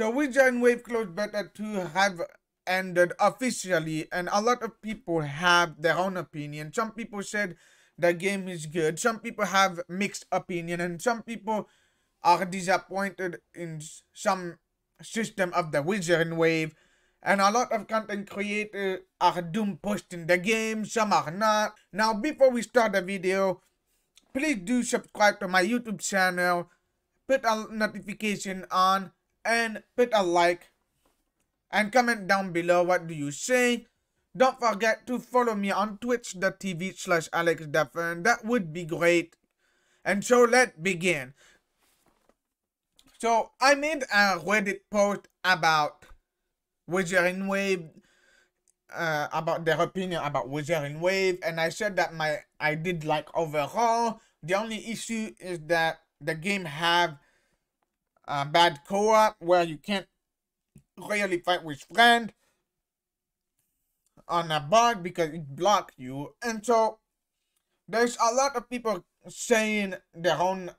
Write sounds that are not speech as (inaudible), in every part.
So Wuthering Wave closed beta 2 have ended officially and a lot of people have their own opinion. Some people said the game is good. Some people have mixed opinion and some people are disappointed in some system of the Wuthering Wave and a lot of content creators are doom posting the game, some are not. Now before we start the video, please do subscribe to my YouTube channel, put a notification on, and put a like, and comment down below what do you say. Don't forget to follow me on twitch.tv slash alexdefen, that would be great. And so let's begin. So I made a Reddit post about Wuthering Wave, uh, about their opinion about Wuthering Wave, and I said that my I did like overall. The only issue is that the game have a bad co-op where you can't really fight with friend on a bug because it blocks you, and so there's a lot of people saying their own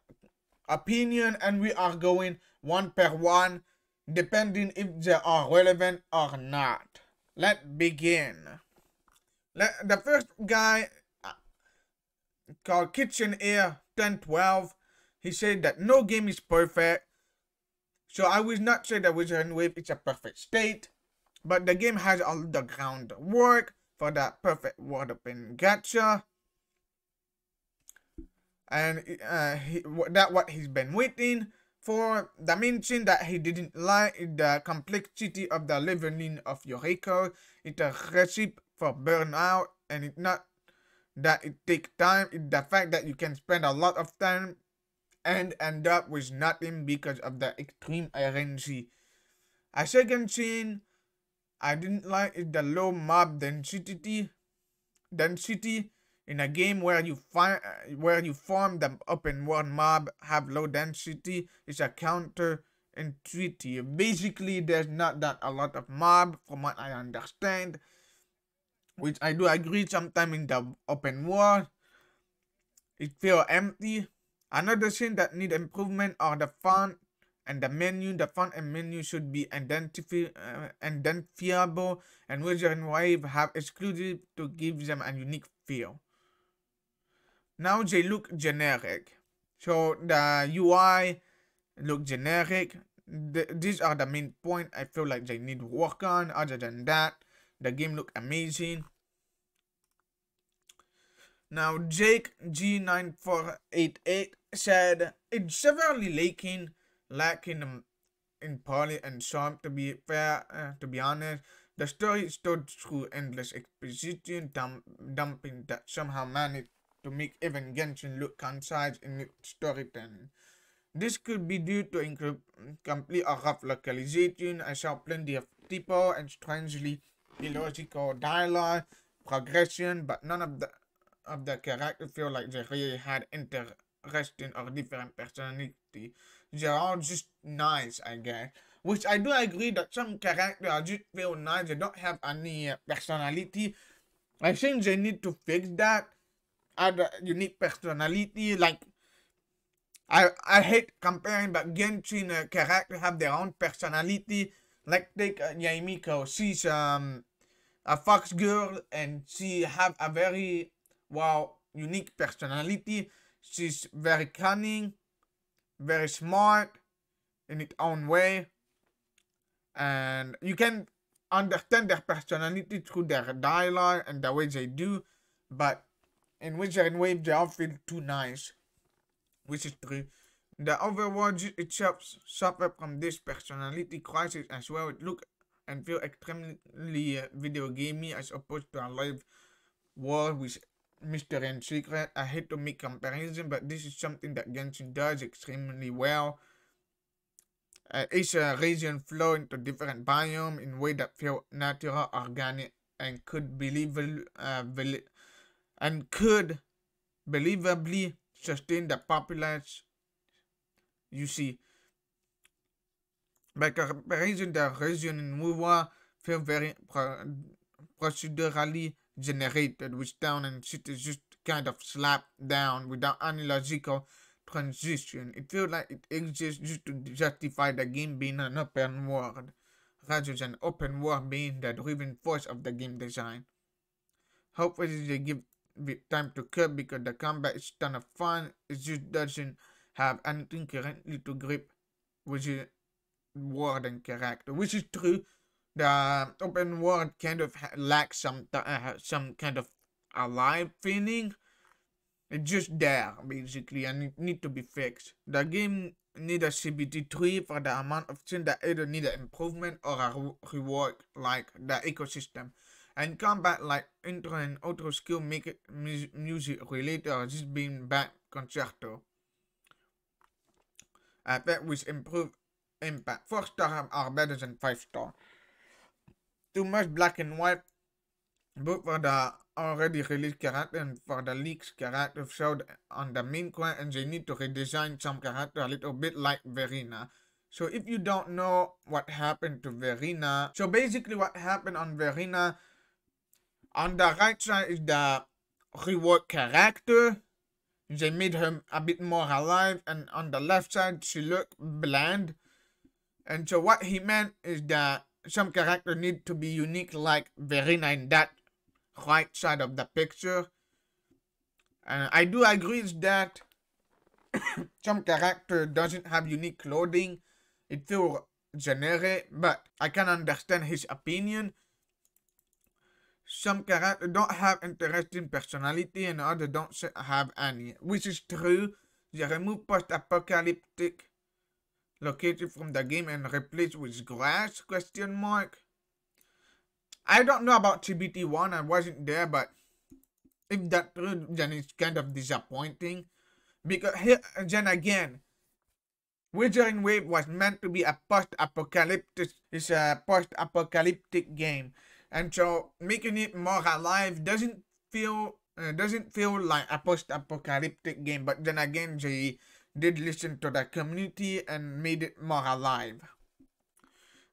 opinion, and we are going one per one depending if they are relevant or not. Let's begin. Let, the first guy uh, called Kitchen Air 1012, he said that no game is perfect. So I will not say that Wuthering Wave is a perfect state, but the game has all the groundwork for that perfect world open gacha. And uh, he, that what he's been waiting for the mention that he didn't like the complexity of the leveling of your record. It's a recipe for burnout and it's not that it takes time, it's the fact that you can spend a lot of time and end up with nothing because of the extreme RNG. A second thing I didn't like is the low mob density density in a game where you find where you form the open world mob have low density is a counter intuitive basically there's not that a lot of mob from what i understand which i do agree sometimes in the open world it feel empty another thing that need improvement are the font and the menu the font and menu should be identifi uh, identifiable and wizard and wave have exclusive to give them a unique feel now they look generic. So the UI look generic. The, these are the main point I feel like they need work on. Other than that, the game look amazing. Now Jake G9488 said it's severely lacking, lacking in poly and charm. To be fair, uh, to be honest, the story stood through endless exposition, dump, dumping that somehow managed to make even Genshin look concise in its storytelling. This could be due to incomplete or rough localization. I saw plenty of typo and strangely illogical dialogue, progression, but none of the of the character feel like they really had interesting or different personality. They're all just nice, I guess. Which I do agree that some characters just feel nice. They don't have any personality. I think they need to fix that add a unique personality. Like I I hate comparing, but Genshin uh, character have their own personality. Like take uh, Yae Miko, she's um a fox girl and she have a very wow unique personality. She's very cunning, very smart in its own way, and you can understand their personality through their dialogue and the way they do. But in which can wave the outfit too nice, which is true. The Overwatch itself suffered from this personality crisis as well. It look and feel extremely uh, video gamey as opposed to a live world with mystery and secret. I hate to make comparison, but this is something that Genshin does extremely well. Uh, each uh, region flow into different biome in way that feel natural, organic, and could believable, uh, and could believably sustain the populace. You see, by comparison, the region in Wuwa feel very pro procedurally generated, which town and cities just kind of slapped down without any logical transition. It feels like it exists just to justify the game being an open world, rather than open world being the driving force of the game design. Hopefully they give time to cook because the combat is ton of fun. It just doesn't have anything currently to grip with the world and character, which is true. The open world kind of lacks some uh, some kind of alive feeling. It's just there, basically, and it need to be fixed. The game need a CBT3 for the amount of things that either need an improvement or a reward, like the ecosystem. And combat like intro and outro skill make it mu music related or just being bad concerto. Bet with improved impact. 4 star are better than 5 star. Too much black and white, both for the already released character and for the leaks character showed on the main quest and they need to redesign some character a little bit like Verina. So if you don't know what happened to Verina, so basically what happened on Verina, on the right side is the reward character. They made her a bit more alive and on the left side she looked bland. And so what he meant is that some character need to be unique like Verina in that right side of the picture. And I do agree that (coughs) some character doesn't have unique clothing. It feels generic, but I can understand his opinion. Some characters don't have interesting personality and others don't have any, which is true. They remove post-apocalyptic located from the game and replaced with grass question mark I don't know about CBT1, I wasn't there, but if that's true, then it's kind of disappointing. Because here, then again, Wuthering Wave was meant to be a post-apocalyptic, it's a post-apocalyptic game. And so making it more alive doesn't feel uh, doesn't feel like a post-apocalyptic game. But then again, they did listen to the community and made it more alive.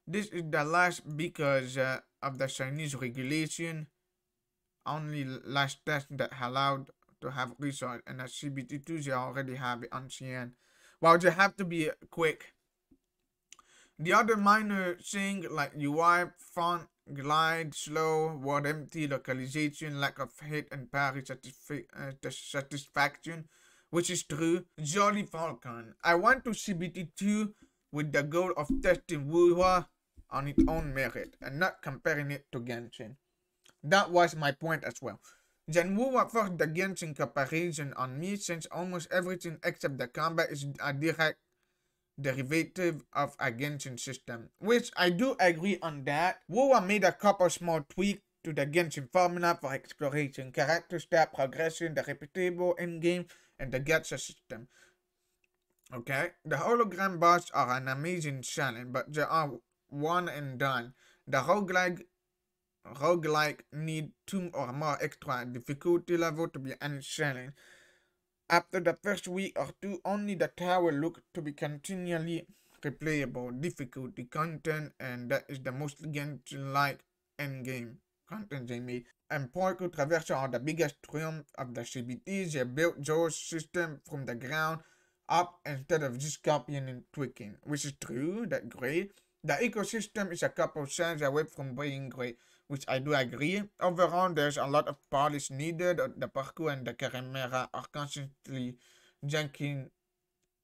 This is the last because uh, of the Chinese regulation, only last test that allowed to have result and at CBT2 they already have it on CN. Well, they have to be quick. The other minor thing like UI, font, glide, slow, word empty, localization, lack of hit and parry satisfa uh, satisfaction, which is true. Jolly Falcon. I went to CBT2 with the goal of testing Wuwa on its own merit and not comparing it to Genshin. That was my point as well. Then Wu forced the Genshin comparison on me since almost everything except the combat is a direct derivative of a Genshin system, which I do agree on that. Wuwa made a couple small tweaks to the Genshin formula for exploration, character stat progression, the repeatable endgame, and the gacha system. Okay, the hologram boss are an amazing challenge, but they are one and done. The roguelike roguelike need two or more extra difficulty level to be any challenge. After the first week or two, only the tower look to be continually replayable difficulty content and that is the most Genshin-like endgame content they made. And Parkour traversal are the biggest triumph of the CBT. They built Joe's system from the ground up instead of just copying and tweaking, which is true, that's great. The ecosystem is a couple of cents away from being great, which I do agree. Overall, there's a lot of polish needed. The parkour and the Chimera are constantly janky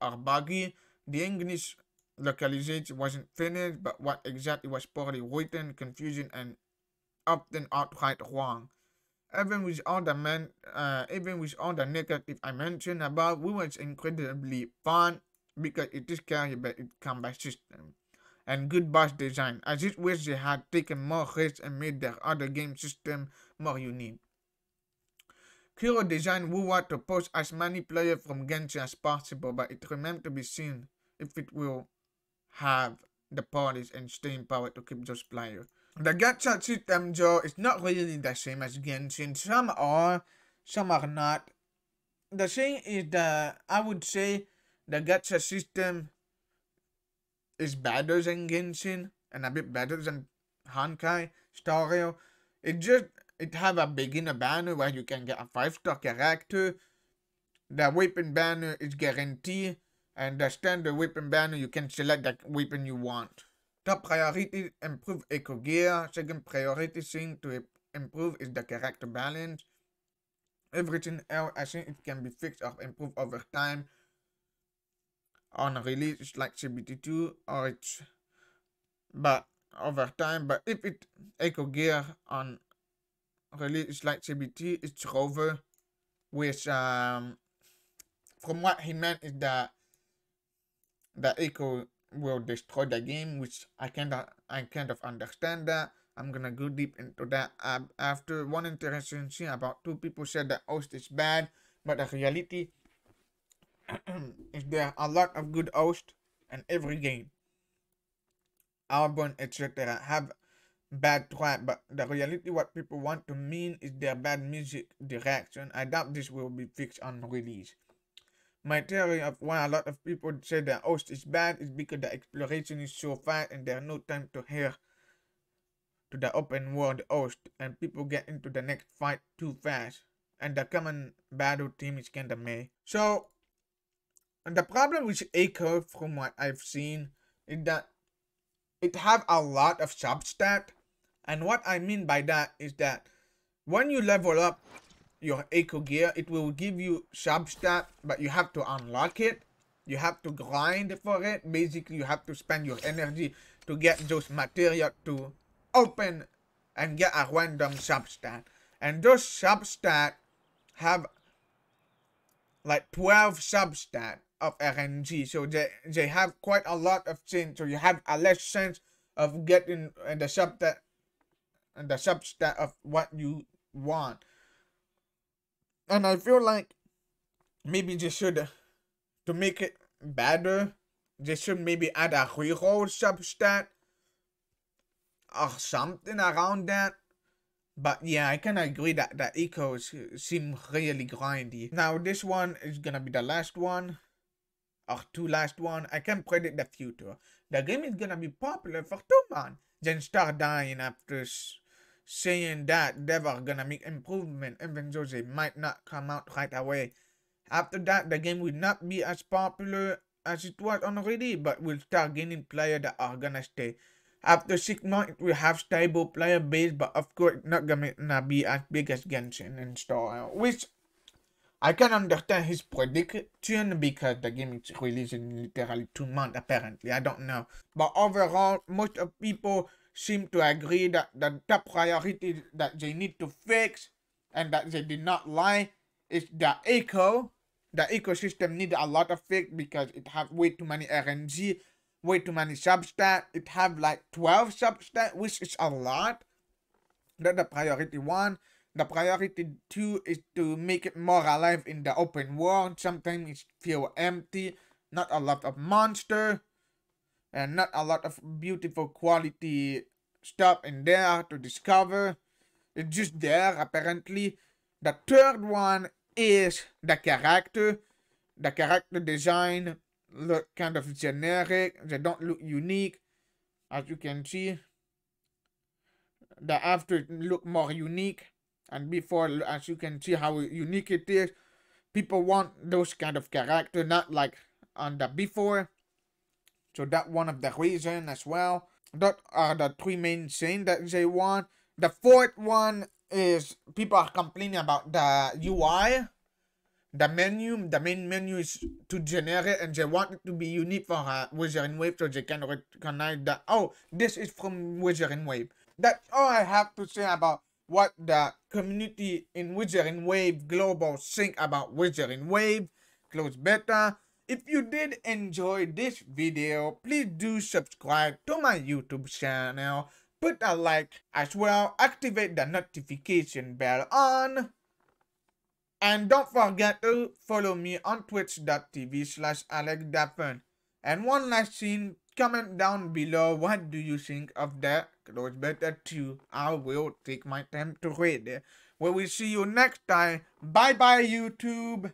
or buggy. The English localization wasn't finished, but what exactly was poorly written, confusing, and often outright wrong. Even with all the men, uh, even with all the negative I mentioned above, we was incredibly fun because it is carried by its combat system and good boss design. I just wish they had taken more risks and made their other game system more unique. Kuro designed Wuwa to post as many players from Genshin as possible, but it remains to be seen if it will have the polish and staying power to keep those players. The gacha system, Joe, is not really the same as Genshin. Some are, some are not. The thing is that I would say the gacha system is better than Genshin and a bit better than Honkai Star Rail. It just it have a beginner banner where you can get a five star character the weapon banner is guaranteed and the standard weapon banner you can select the weapon you want. Top priority improve echo gear. Second priority thing to improve is the character balance. Everything else I think it can be fixed or improved over time. On release it's like CBT2 or it's but over time but if it echo gear on release it's like CBT it's rover which um from what he meant is that the echo will destroy the game, which I kind of I kind of understand that. I'm gonna go deep into that uh, after one interesting thing about two people said that OST is bad, but the reality (clears throat) is there are a lot of good OSTs in every game. Albon, etc. have bad trap, but the reality what people want to mean is their bad music direction. I doubt this will be fixed on release. My theory of why a lot of people say the OST is bad is because the exploration is so fast and there's no time to hear to the open world OST and people get into the next fight too fast and the common battle team is kinda meh. So the problem with Echo from what I've seen is that it have a lot of substat and what I mean by that is that when you level up your echo gear it will give you substat but you have to unlock it. You have to grind for it. Basically you have to spend your energy to get those material to open and get a random substat and those substat have like 12 substat of RNG so they they have quite a lot of things. So you have a less chance of getting uh, the substat and uh, the substat of what you want and I feel like maybe they should, to make it better, they should maybe add a reroll substat or something around that. But yeah, I can agree that the echoes seem really grindy. Now this one is gonna be the last one. Or two last one. I can predict the future. The game is gonna be popular for two months. Then start dying after saying that they were gonna make improvement even though they might not come out right away. After that, the game will not be as popular as it was already, but will start gaining players that are gonna stay. After 6 months, will have stable player base, but of course, not gonna be as big as Genshin and Star, which I can understand his prediction because the game is released in literally 2 months apparently, I don't know. But overall, most of people seem to agree that the top priority that they need to fix and that they did not lie is the echo. The echo system need a lot of fix because it have way too many RNG, way too many substat. It have like 12 substat, which is a lot. That's the priority one. The priority two is to make it more alive in the open world. Sometimes it feel empty, not a lot of monster and not a lot of beautiful quality stuff in there to discover. It's just there apparently. The third one is the character. The character design look kind of generic. They don't look unique. As you can see. The after look more unique. And before, as you can see how unique it is. People want those kind of character, not like on the before. So that one of the reason as well. That are the three main things that they want. The fourth one is people are complaining about the UI. The menu, the main menu is too generic and they want it to be unique for uh, Wuthering Wave so they can recognize that, oh, this is from Wuthering Wave. That's all I have to say about what the community in Wuthering Wave Global think about Wuthering Wave. Close beta. If you did enjoy this video, please do subscribe to my YouTube channel, put a like as well, activate the notification bell on, and don't forget to follow me on twitch.tv slash alexdaphne. And one last thing, comment down below what do you think of the close beta 2. I will take my time to read it. We will see you next time. Bye bye YouTube.